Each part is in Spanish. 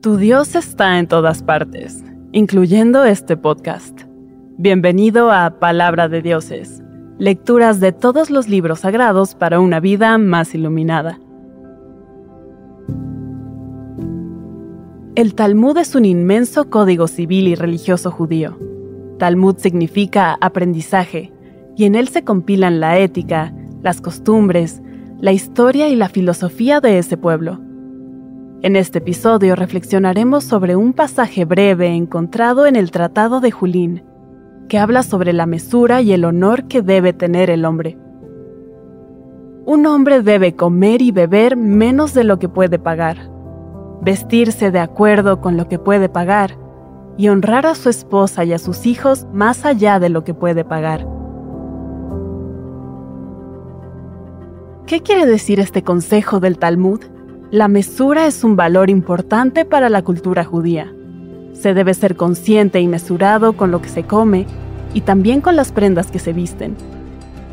Tu Dios está en todas partes, incluyendo este podcast. Bienvenido a Palabra de Dioses, lecturas de todos los libros sagrados para una vida más iluminada. El Talmud es un inmenso código civil y religioso judío. Talmud significa aprendizaje, y en él se compilan la ética, las costumbres, la historia y la filosofía de ese pueblo. En este episodio reflexionaremos sobre un pasaje breve encontrado en el Tratado de Julín, que habla sobre la mesura y el honor que debe tener el hombre. Un hombre debe comer y beber menos de lo que puede pagar, vestirse de acuerdo con lo que puede pagar y honrar a su esposa y a sus hijos más allá de lo que puede pagar. ¿Qué quiere decir este consejo del Talmud? La mesura es un valor importante para la cultura judía. Se debe ser consciente y mesurado con lo que se come y también con las prendas que se visten.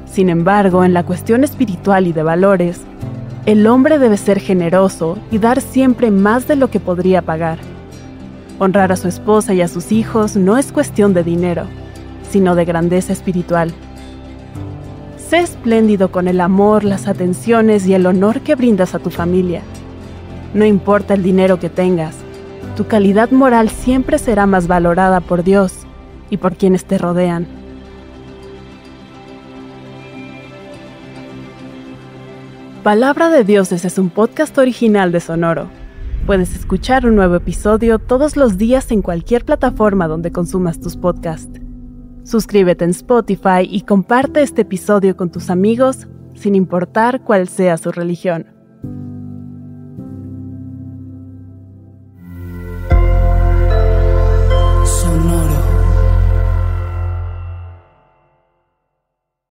Sin embargo, en la cuestión espiritual y de valores, el hombre debe ser generoso y dar siempre más de lo que podría pagar. Honrar a su esposa y a sus hijos no es cuestión de dinero, sino de grandeza espiritual. Sé espléndido con el amor, las atenciones y el honor que brindas a tu familia no importa el dinero que tengas, tu calidad moral siempre será más valorada por Dios y por quienes te rodean. Palabra de Dioses es un podcast original de Sonoro. Puedes escuchar un nuevo episodio todos los días en cualquier plataforma donde consumas tus podcasts. Suscríbete en Spotify y comparte este episodio con tus amigos sin importar cuál sea su religión.